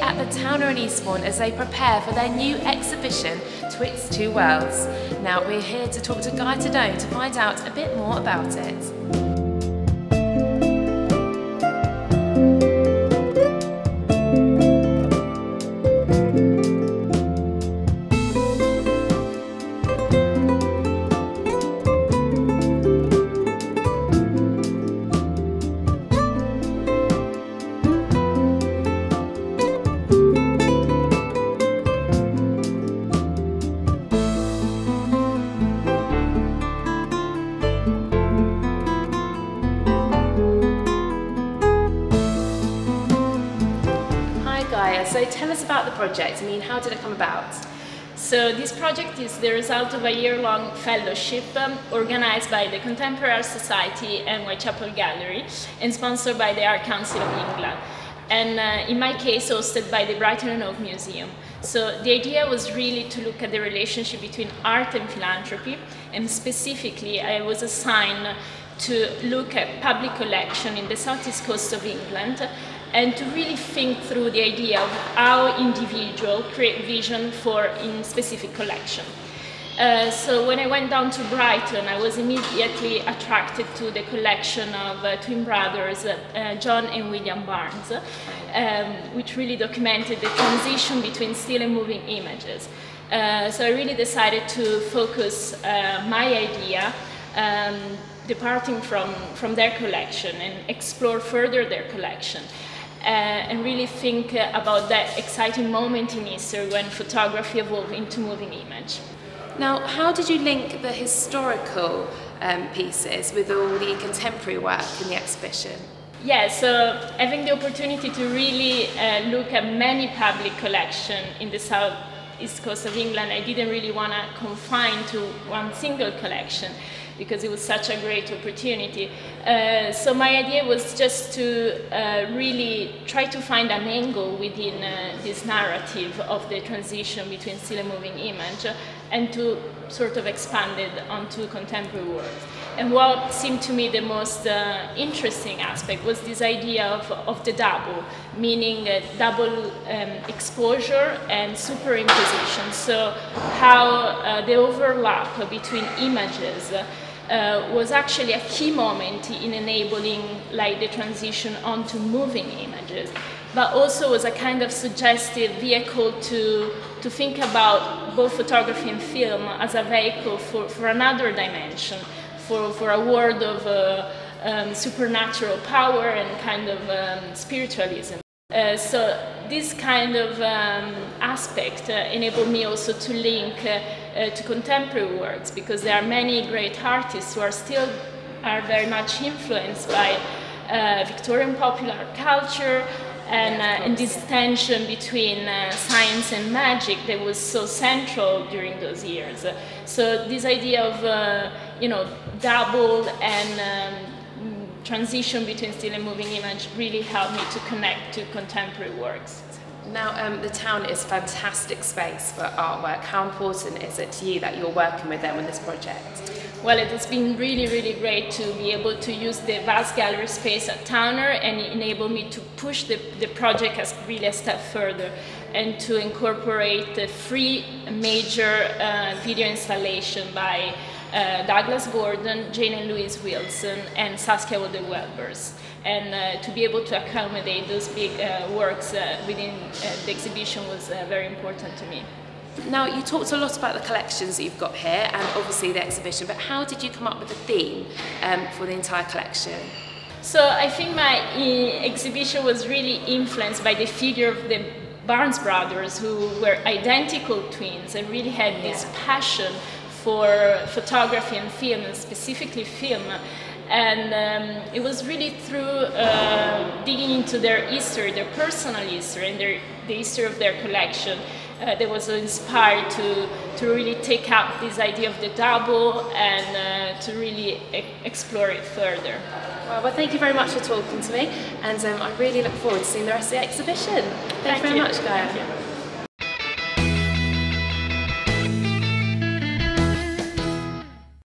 the Towner and Eastbourne as they prepare for their new exhibition, Twixt Two Worlds. Now we're here to talk to Gaia Tedone to find out a bit more about it. So tell us about the project. I mean, how did it come about? So this project is the result of a year-long fellowship um, organized by the Contemporary Society and Whitechapel Gallery and sponsored by the Art Council of England. And uh, in my case, hosted by the Brighton and Hove Museum. So the idea was really to look at the relationship between art and philanthropy, and specifically I was assigned to look at public collection in the southeast coast of England and to really think through the idea of how individual create vision for in specific collection. Uh, so when I went down to Brighton, I was immediately attracted to the collection of uh, twin brothers, uh, John and William Barnes, um, which really documented the transition between still and moving images. Uh, so I really decided to focus uh, my idea um, departing from, from their collection and explore further their collection. Uh, and really think uh, about that exciting moment in history when photography evolved into moving image. Now, how did you link the historical um, pieces with all the contemporary work in the exhibition? Yeah, so having the opportunity to really uh, look at many public collections in the south east coast of England, I didn't really want to confine to one single collection because it was such a great opportunity. Uh, so my idea was just to uh, really try to find an angle within uh, this narrative of the transition between still and moving image and to sort of expand it onto contemporary works. And what seemed to me the most uh, interesting aspect was this idea of, of the double, meaning uh, double um, exposure and superimposition. So how uh, the overlap between images uh, was actually a key moment in enabling like the transition onto moving images, but also was a kind of suggestive vehicle to, to think about both photography and film as a vehicle for, for another dimension, for, for a world of uh, um, supernatural power and kind of um, spiritualism. Uh, so this kind of um, aspect uh, enabled me also to link uh, uh, to contemporary works because there are many great artists who are still are very much influenced by uh, Victorian popular culture and, and uh, this tension between uh, science and magic that was so central during those years. So this idea of uh, you know double and um, transition between still and moving image really helped me to connect to contemporary works. Now, um, the town is fantastic space for artwork. How important is it to you that you're working with them on this project? Well, it has been really, really great to be able to use the vast gallery space at Towner and enable me to push the, the project as really a step further and to incorporate the free major uh, video installation by uh, Douglas Gordon, Jane and Louise Wilson, and Saskia Olde Wolbers. And uh, to be able to accommodate those big uh, works uh, within uh, the exhibition was uh, very important to me. Now, you talked a lot about the collections that you've got here and obviously the exhibition, but how did you come up with the theme um, for the entire collection? So I think my exhibition was really influenced by the figure of the Barnes brothers who were identical twins and really had this passion for photography and film, and specifically film. And um, it was really through uh, digging into their history, their personal history, and their, the history of their collection uh, that was inspired to, to really take up this idea of the double and uh, to really e explore it further. Well, well, thank you very much for talking to me, and um, I really look forward to seeing the rest of the exhibition. Thank, thank you very you. much, Gaia.